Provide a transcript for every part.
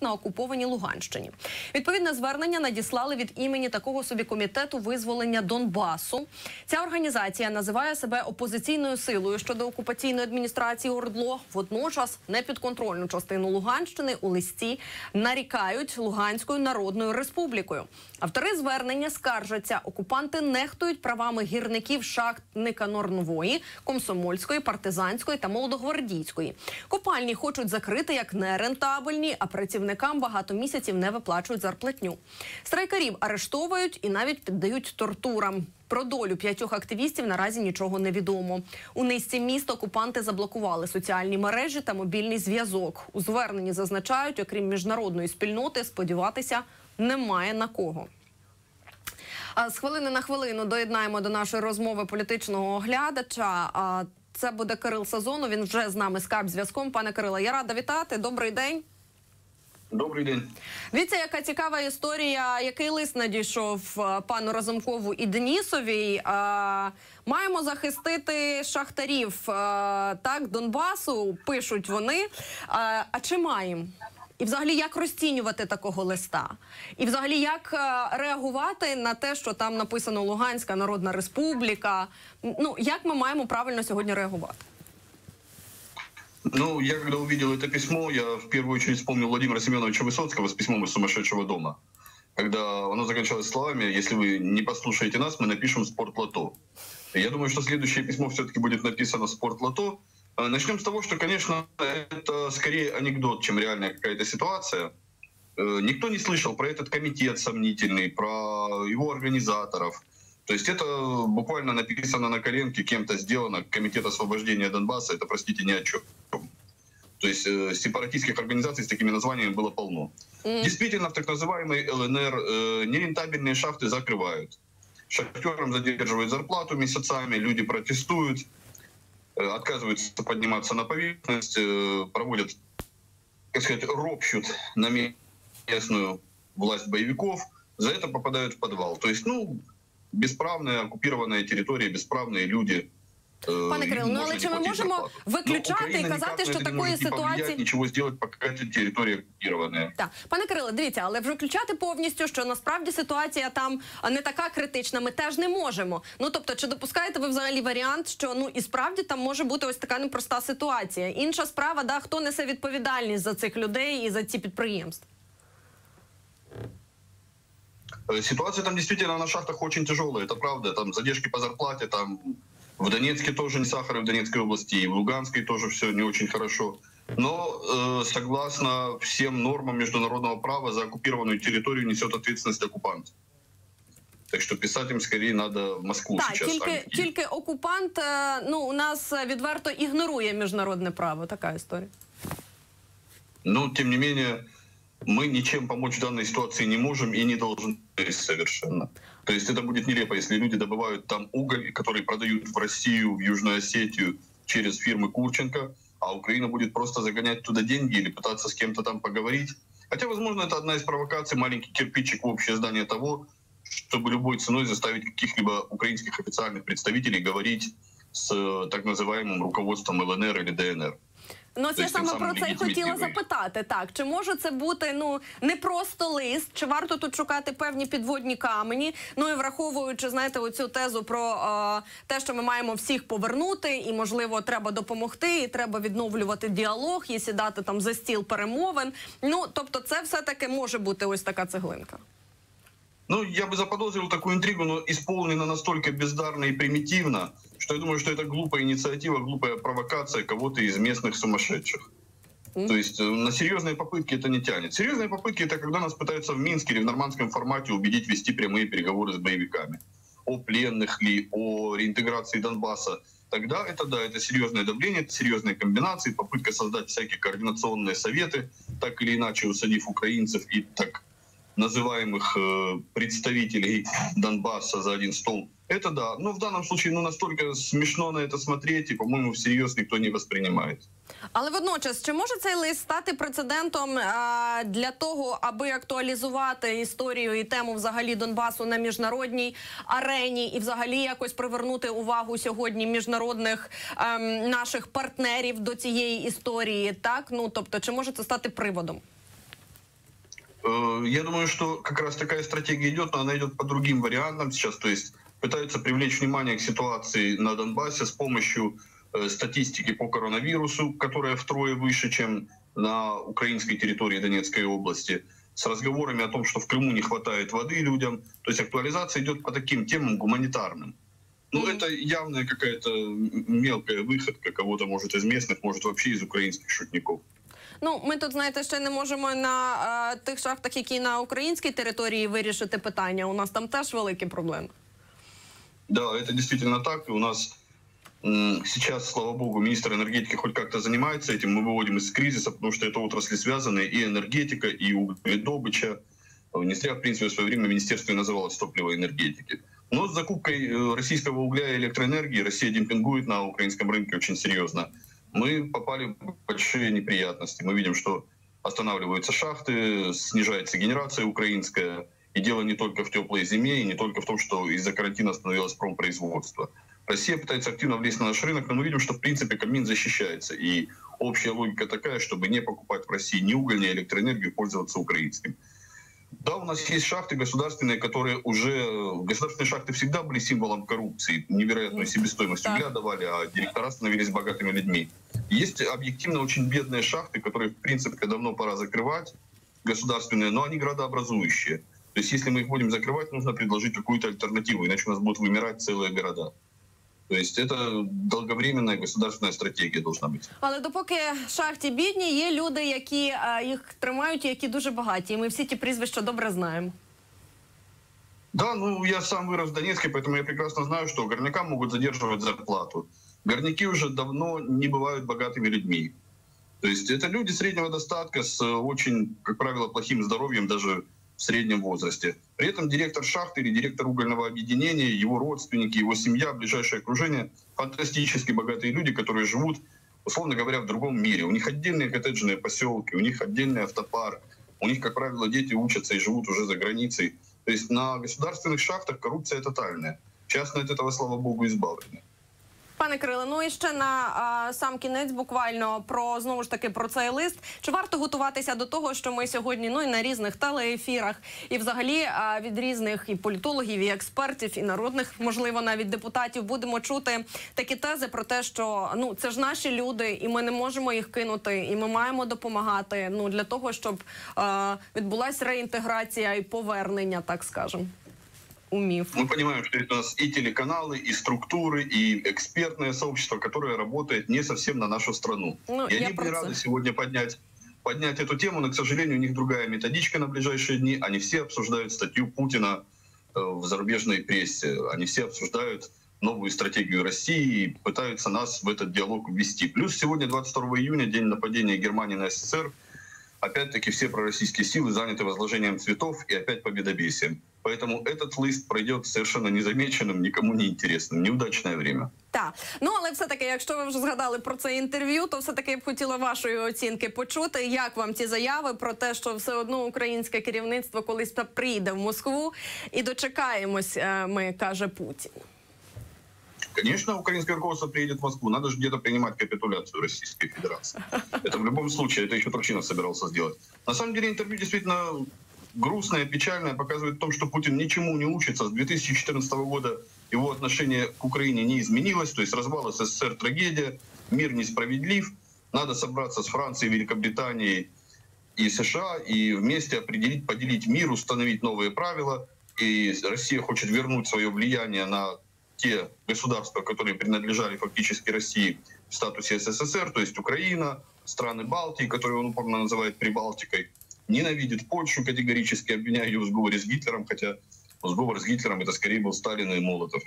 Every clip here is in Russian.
на окупованій Луганщині. Відповідне звернення надіслали від імені такого собі комітету визволення Донбасу. Ця організація називає себе опозиційною силою щодо окупаційної адміністрації ОРДЛО. Водночас непідконтрольну частину Луганщини у листі нарікають Луганською Народною Республікою. Автори звернення скаржаться, окупанти нехтують правами гірників шахт Никанор Нової, Комсомольської, партизанської та молодогвардійської. Копальні хочуть закрити як нерентабельні, а працівникам багато місяців не виплачують зарплатню. Страйкарів арештовують і навіть піддають тортурам. Про долю п'ятьох активістів наразі нічого не відомо. У низці міст окупанти заблокували соціальні мережі та мобільний зв'язок. У зверненні зазначають, окрім міжнародної спільноти, сподіватися немає на кого. З хвилини на хвилину доєднаємо до нашої розмови політичного оглядача. А це буде Кирил Сазонов. Він вже з нами скайп зв'язком. Пане Кириле, я рада вітати. Добрий день. Добрий день. Дивіться, яка цікава історія. Який лист надійшов е, пану Разумкову і Денісовій? Е, Маємо захистити шахтарів е, так Донбасу. Пишуть вони. А чи маємо? І, взагалі, як розцінювати такого листа? І, взагалі, як е, реагувати на те, що там написано Луганська Народна Республіка? Ну як ми маємо правильно сьогодні реагувати? Ну, я когда увидел это письмо, я в первую очередь вспомнил Владимира Семеновича Высоцкого с письмом из сумасшедшего дома. Когда оно закончилось словами, если вы не послушаете нас, мы напишем спортлото. И Я думаю, что следующее письмо все-таки будет написано спортлото. Э, Начнем с того, что, конечно, это скорее анекдот, чем реальная какая-то ситуация. Э, Никто не слышал про этот комитет сомнительный, про его организаторов. То есть это буквально написано на коленке, кем-то сделано. Комитет освобождения Донбасса, это, простите, ни о чем. То есть э, сепаратистских организаций с такими названиями было полно. Действительно, в так называемой ЛНР э, нерентабельные шахты закрывают. Шахтерам задерживают зарплату месяцами, люди протестуют, э, отказываются подниматься на поверхность, э, проводят, так сказать, ропщут на местную власть боевиков, за это попадают в подвал. То есть, ну, бесправная оккупированная территория, бесправные люди. э, Пане им Кирилл, ну, можно але не чи ми платить можемо зарплату. виключати Но Украина і казати, никак на що это не такої может ни повлиять, ситуації- Ничего сделать, пока эта территория оккупированная. Так, пане Кириле, дивіться, але виключати повністю, що насправді ситуація там а, не така критична. Ми теж не можемо. Ну тобто, чи допускаєте ви взагалі варіант, що ну і справді там може бути ось така непроста ситуація? Інша справа, да, хто несе відповідальність за цих людей і за ці підприємства? Э, Ситуация там действительно на шахтах очень тяжелая, это правда. Там задержки по зарплате, там в Донецке тоже не сахар, и в Донецкой области, и в Луганской тоже все не очень хорошо. Но э, согласно всем нормам международного права за оккупированную территорию несет ответственность оккупант. Так что писать им скорее надо в Москву Так, сейчас. а не тільки, в Киев. тільки окупант е, ну у нас е, відверто ігнорує міжнародне право. Така історія. Но, тем не менее, мы ничем помочь в данной ситуации не можем и не должны совершенно. То есть это будет нелепо, если люди добывают там уголь, который продают в Россию, в Южную Осетию через фирмы Курченко, а Украина будет просто загонять туда деньги или пытаться с кем-то там поговорить. Хотя, возможно, это одна из провокаций, маленький кирпичик в общее здание того, чтобы любой ценой заставить каких-либо украинских официальных представителей говорить с э, так называемым руководством ЛНР или ДНР. Ну, ось я саме про це й хотіла запитати. Так, чи може це бути ну не просто лист, чи варто тут шукати певні підводні камені? Ну і враховуючи, знаєте, оцю тезу про е, те, що ми маємо всіх повернути, і можливо треба допомогти, і треба відновлювати діалог, і сідати там за стіл перемовин. Ну тобто, це все таки може бути ось така цеглинка. Ну, я бы заподозрил такую интригу, но исполнена настолько бездарно и примитивно, что я думаю, что это глупая инициатива, глупая провокация кого-то из местных сумасшедших. То есть э, на серьезные попытки это не тянет. Серьезные попытки это когда нас пытаются в Минске или в нормандском формате убедить вести прямые переговоры с боевиками. О пленных ли, о реинтеграции Донбасса. Тогда это да, это серьезное давление, это серьезные комбинации, попытка создать всякие координационные советы, так или иначе усадив украинцев и так называемых э, представителей Донбасса за один стол. Это да. Но в данном случае ну, настолько смешно на это смотреть, и, по-моему, всерьез никто не воспринимает. Але водночас, чи може цей лист стати прецедентом а, для того, аби актуалізувати історію і тему взагалі Донбасу на міжнародній арені, і взагалі якось привернути увагу сьогодні міжнародних ем, наших партнерів до цієї історії? Так, ну тобто, чи може це стати приводом? Э, я думаю, что как раз такая стратегия идет, но она идет по другим вариантам сейчас. То есть пытаются привлечь внимание к ситуации на Донбассе с помощью э, статистики по коронавирусу, которая втрое выше, чем на украинской территории Донецкой области, с разговорами о том, что в Крыму не хватает воды людям. То есть актуализация идет по таким темам гуманитарным. Ну, это явная какая-то мелкая выходка кого-то, может, из местных, может, вообще из украинских шутников. Ну, ми тут, знаєте, ще не можемо на е, тих шахтах, які на українській території вирішити питання. У нас там теж великі проблеми. Да, это действительно так. И у нас м, сейчас, слава богу, министр энергетики хоть как-то занимается этим. Мы выводим из кризиса, потому что это отрасли связанные. И энергетика, и угледобыча. Не зря, в принципе, в свое время министерство и называлось топливо энергетики. Но с закупкой э, российского угля и электроэнергии Россия демпингует на украинском рынке очень серьезно. Мы попали в большие неприятности. Мы видим, что останавливаются шахты, снижается генерация украинская. И дело не только в теплой зиме, и не только в том, что из-за карантина остановилось промпроизводство. Россия пытается активно влезть на наш рынок, но мы видим, что в принципе Кабмин защищается. И общая логика такая, чтобы не покупать в России ни уголь, ни электроэнергию, пользоваться украинским. Да, у нас есть шахты государственные, которые уже... Государственные шахты всегда были символом коррупции. Невероятную себестоимость угля давали, а директора становились богатыми людьми. Есть объективно очень бедные шахты, которые, в принципе, давно пора закрывать, государственные, но они градообразующие. То есть если мы их будем закрывать, нужно предложить какую-то альтернативу, иначе у нас будут вымирать целые города. То есть это долговременная государственная стратегия должна быть. Але допоки шахті бідні, є люди, які е, їх тримають, і які дуже багаті. І ми всі ті прізвища добре знаємо. Да, ну я сам вырос в Донецке, поэтому я прекрасно знаю, что горнякам могут задерживать зарплату. Горняки уже давно не бывают богатыми людьми. То есть это люди среднего достатка с э, очень, как правило, плохим здоровьем даже в среднем возрасте. При этом директор шахты или директор угольного объединения, его родственники, его семья, ближайшее окружение – фантастически богатые люди, которые живут, условно говоря, в другом мире. У них отдельные коттеджные поселки, у них отдельный автопарк, у них, как правило, дети учатся и живут уже за границей. То есть на государственных шахтах коррупция тотальная. Частные от этого, слава богу, избавлены. Пане Кириле, ну і ще на а, сам кінець буквально про знову ж таки про цей лист. Чи варто готуватися до того, що ми сьогодні ну і на різних телеефірах, і взагалі а, від різних і політологів, і експертів, і народних, можливо, навіть депутатів будемо чути такі тези про те, що ну це ж наші люди, і ми не можемо їх кинути, і ми маємо допомагати. Ну для того, щоб а, відбулася реінтеграція і повернення, так скажемо, у міф. Мы понимаем, что это у нас и телеканалы, и структуры, и экспертное сообщество, которое работает не совсем на нашу страну. Ну, и я они были рады сегодня поднять, поднять эту тему, но, к сожалению, у них другая методичка на ближайшие дни. Они все обсуждают статью Путина э, в зарубежной прессе. Они все обсуждают новую стратегию России и пытаются нас в этот диалог ввести. Плюс сегодня, 22 июня, день нападения Германии на СССР. Опять-таки все пророссийские силы заняты возложением цветов и опять победобесием. Поэтому этот лист пройдет совершенно незамеченным, никому не интересным. Неудачное время. Так, ну але все таки, якщо ви вже згадали про це інтерв'ю, то все таки я б хотіла вашої оцінки почути. Як вам ці заяви про те, що все одно українське керівництво колись та прийде в Москву і дочекаємось, е, ми каже Путін. Конечно, украинское руководство приедет в Москву. Надо же где-то принимать капитуляцию Российской Федерации. Это в любом случае, это еще Турчинов собирался сделать. На самом деле интервью действительно грустное, печальное, показывает в том, что Путин ничему не учится. С 2014 года его отношение к Украине не изменилось. То есть развал СССР трагедия, мир несправедлив. Надо собраться с Францией, Великобританией и США и вместе определить, поделить мир, установить новые правила. И Россия хочет вернуть свое влияние на те государства, которые принадлежали фактически России в статусе СССР, то есть Украина, страны Балтии, которые он упорно называет Прибалтикой, ненавидит Польшу категорически, обвиняя ее в сговоре с Гитлером, хотя сговор с Гитлером это скорее был Сталин и Молотов.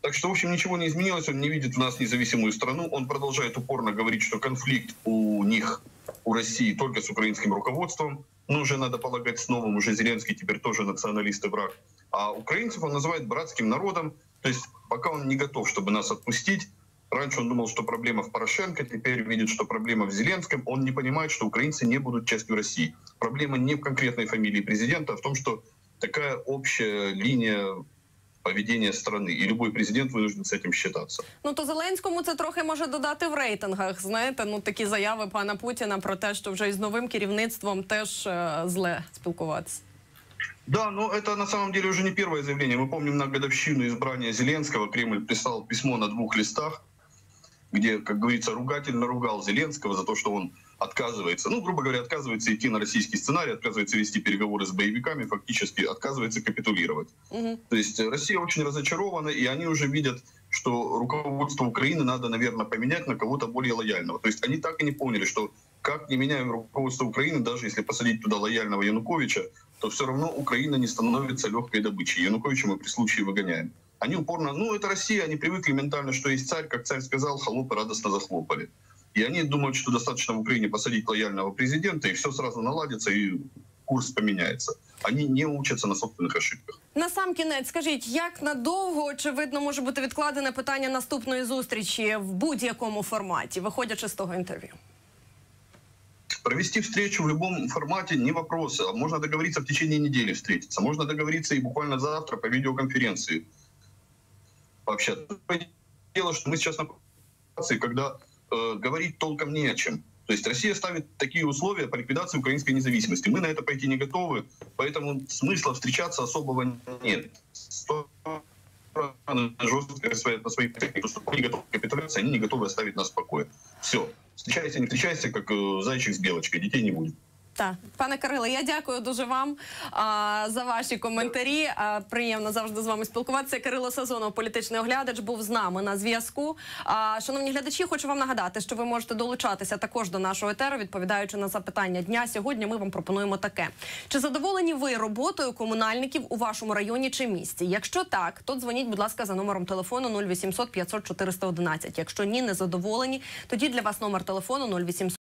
Так что, в общем, ничего не изменилось, он не видит в нас независимую страну, он продолжает упорно говорить, что конфликт у них, у России только с украинским руководством, ну, уже надо полагать с новым, уже Зеленский теперь тоже националист и враг. А украинцев он называет братским народом, то есть пока он не готов, чтобы нас отпустить, раньше он думал, что проблема в Порошенко, теперь видит, что проблема в Зеленском, он не понимает, что украинцы не будут частью России. Проблема не в конкретной фамилии президента, а в том, что такая общая линия поведение страны. И любой президент вынужден с этим считаться. Ну то Зеленському це трохи може додати в рейтингах. Знаєте, ну такі заяви пана Путіна про те, що вже із новим керівництвом теж е, зле спілкуватися. Да, но это на самом деле уже не первое заявление. Мы помним на годовщину избрания Зеленского Кремль прислал письмо на двух листах, где, как говорится, ругательно ругал Зеленского за то, что он отказывается, ну, грубо говоря, отказывается идти на российский сценарий, отказывается вести переговоры с боевиками, фактически отказывается капитулировать. Угу. То есть э, Россия очень разочарована, и они уже видят, что руководство Украины надо, наверное, поменять на кого-то более лояльного. То есть они так и не поняли, что как не меняем руководство Украины, даже если посадить туда лояльного Януковича, то все равно Украина не становится легкой добычей. Януковича мы при случае выгоняем. Они упорно, ну это Россия, они привыкли ментально, что есть царь, как царь сказал, холопы радостно захлопали. И они думают, что достаточно в Украине посадить лояльного президента, и все сразу наладится, и курс поменяется. Они не учатся на собственных ошибках. На сам кінець, скажіть, як надовго очевидно може бути відкладене питання наступної зустрічі в будь-якому форматі, виходячи з того інтерв'ю? Провести встречу в любом формате не вопрос. А Можно договориться в течение недели встретиться. Можно договориться и буквально завтра по видеоконференции Другое Дело, что мы сейчас на ситуации, когда э, говорить толком не о чем. То есть Россия ставит такие условия по ликвидации украинской независимости. Мы на это пойти не готовы, поэтому смысла встречаться особого нет. Жестко свои, по своей позиции, потому что они готовы капитуляции, они не готовы оставить нас в покое. Все. Встречайся, не встречайся, как э, зайчик с белочкой. Детей не будет. Так, пане Кириле, я дякую дуже вам а, за ваші коментарі. А, приємно завжди з вами спілкуватися. Кирило Сазонов, політичний оглядач, був з нами на зв'язку. А, шановні глядачі, хочу вам нагадати, що ви можете долучатися також до нашого етеру, відповідаючи на запитання дня. Сьогодні ми вам пропонуємо таке: чи задоволені ви роботою комунальників у вашому районі чи місті? Якщо так, то дзвоніть, будь ласка, за номером телефону 0800 500 411. Якщо ні, не задоволені, тоді для вас номер телефону 0800